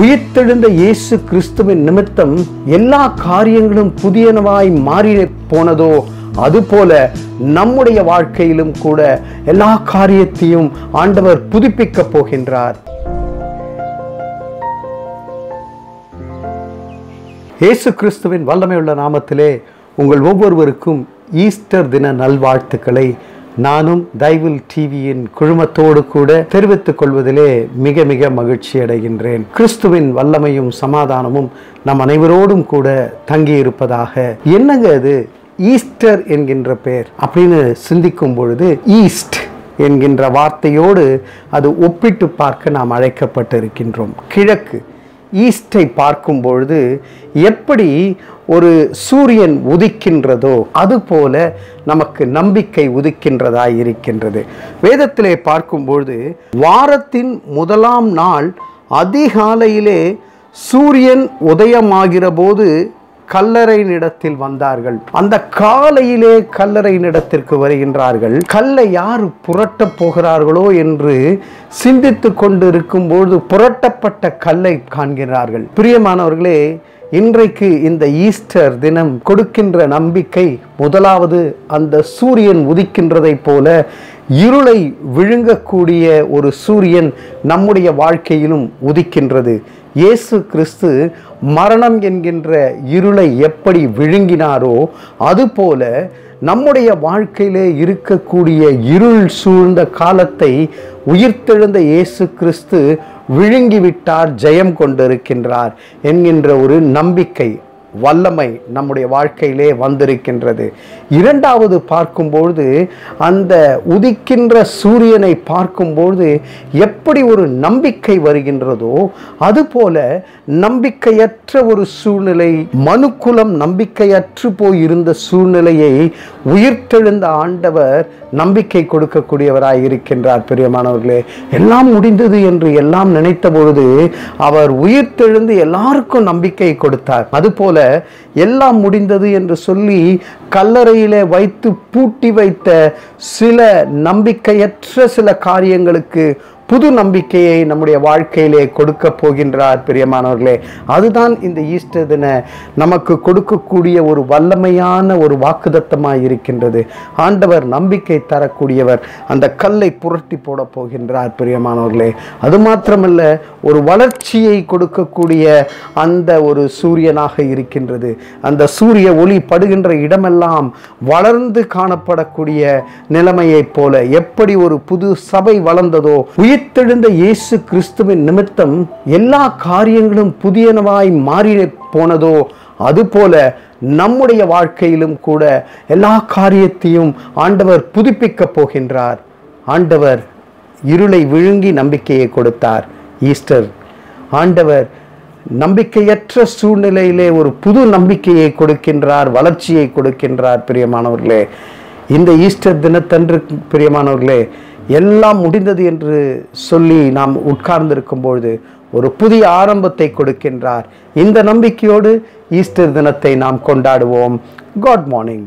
உயிர்த்தெழுந்த இயேசு கிறிஸ்துவின் நிமித்தம் எல்லா காரியங்களும் புதியனவாய் மாறி போனதோ அதுபோல நம்முடைய வாழ்க்கையிலும் கூட எல்லா காரியத்தையும் ஆண்டவர் புதுப்பிக்க போகின்றார். இயேசு கிறிஸ்துவின் வல்லமையுள்ள நாமத்திலே உங்கள் ஒவ்வொருவருக்கும் ஈஸ்டர் தின நல்வாழ்த்துக்களை நானும் தைவில் டிவியின் குழுமத்தோடு கூட தெரிவித்துக் கொள்வதிலே மிக மிக மகிழ்ச்சி அடைகின்றேன். கிறிஸ்துவின் வல்லமையும் சமாதானமும் நம் அனைவரோடும் கூட தங்கி இருப்பதாக என்னங்க அது ஈஸ்டர் என்கின்ற பெயர். அப்படின்னு சிந்திக்கும் பொழுது ஈஸ்ட் என்கின்ற வார்த்தையோடு அது ஒப்பிட்டு பார்க்க நாம் அழைக்கப்பட்டிருக்கின்றோம். கிழக்கு. ஈஸ்டை பார்க்கும் பொழுது எப்படி ஒரு சூரியன் உதிக்கின்றதோ அதுபோல நமக்கு நம்பிக்கை உதிக்கின்றதாய் இருக்கின்றது வேதத்திலே பார்க்கும்பொழுது வாரத்தின் முதலாம் நாள் அதிகாலையிலே சூரியன் உதயமாகிற போது கல்லறையினிடத்தில் வந்தார்கள். அந்த காலையிலே கல்லறையினிடத்திற்கு வருகின்றார்கள். கல்லை யார் புரட்டப் போகிறார்களோ என்று சிந்தித்து கொண்டு இருக்கும்போது புரட்டப்பட்ட கல்லை காண்கிறார்கள். பிரியமானவர்களே இன்றைக்கு இந்த ஈஸ்டர் தினம் கொடுக்கின்ற நம்பிக்கை முதலாவது அந்த சூரியன் உதிக்கின்றதைப் போல இருளை விழுங்கக்கூடிய ஒரு சூரியன் நம்முடைய வாழ்க்கையிலும் உதிக்கின்றது. இயேசு கிறிஸ்து மரணம் என்கின்ற இருளை எப்படி விழுங்கினாரோ அதுபோல நம்முடைய வாழ்க்கையிலே இருக்கக்கூடிய இருள் சூழ்ந்த காலத்தை உயிர்த்தெழுந்த இயேசு கிறிஸ்து விழுங்கிவிட்டார் ஜெயம் கொண்டிருக்கின்றார் என்கின்ற ஒரு நம்பிக்கை. வல்லமை நம்முடைய வாழ்க்கையிலே வந்திருக்கின்றது. இரண்டாவது பார்க்கும்பொழுது அந்த உதிக்கின்ற சூரியனை பார்க்கும்பொழுது எப்படி ஒரு நம்பிக்கை வருகின்றதோ அதுபோல நம்பிக்கையற்ற ஒரு சூழ்நிலை மனுக்குலம் நம்பிக்கையற்று போய் இருந்த சூழ்நிலையை உயிர்த்தெழுந்த ஆண்டவர் நம்பிக்கை கொடுக்கக்கூடியவராய் இருக்கின்றார். பிரியமானவர்களே எல்லாம் முடிந்தது என்று எல்லாம் நினைத்த பொழுது அவர் உயிர்த்தெழுந்து எல்லாருக்கும் நம்பிக்கை கொடுத்தார். அதுபோல எல்லாம் முடிந்தது என்று சொல்லி கல்லறையிலே வைத்து பூட்டி வைத்த சில நம்பிக்கையற்ற சில காரியங்களுக்கு புது நம்பிக்கையை நம்முடைய வாழ்க்கையிலே கொடுக்க போகின்றார் பிரியமானவர்களே. அதுதான் இந்த ஈஸ்டர் தின நமக்கு கொடுக்கக்கூடிய ஒரு வல்லமையான ஒரு வாக்குதத்தமாக இருக்கின்றது. ஆண்டவர் நம்பிக்கை தரக்கூடியவர் அந்த கல்லை புரட்டி போட போகின்றார் பிரியமானவர்களே. அது மாத்திரமல்ல ஒரு வளர்ச்சியை கொடுக்கக்கூடிய அந்த ஒரு சூரியனாக இருக்கின்றது. அந்த சூரிய ஒளி படுகின்ற இடமெல்லாம் வளர்ந்து காணப்படக்கூடிய நிலைமையைப் போல எப்படி ஒரு புது சபை வளர்ந்ததோ உயிர்த்தெழுந்த இயேசு கிறிஸ்துவின் நிமித்தம் எல்லா காரியங்களும் புதியனவாய் மாறி போனதோ அதுபோல நம்முடைய வாழ்க்கையிலும் கூட எல்லா காரியத்தையும் ஆண்டவர் புதுப்பிக்கப் போகின்றார். ஆண்டவர் இருளை விழுங்கி நம்பிக்கையை கொடுத்தார். ஈஸ்டர் ஆண்டவர் நம்பிக்கையற்ற சூழ்நிலையிலே ஒரு புது நம்பிக்கையை கொடுக்கின்றார் வளர்ச்சியை கொடுக்கின்றார் பிரியமானவர்களே. இந்த ஈஸ்டர் தினத்தன்று பிரியமானவர்களே எல்லாம் முடிந்தது என்று சொல்லி நாம் உட்கார்ந்திருக்கும் பொழுது ஒரு புதிய ஆரம்பத்தை கொடுக்கின்றார். இந்த நம்பிக்கையோடு ஈஸ்டர் தினத்தை நாம் கொண்டாடுவோம். God morning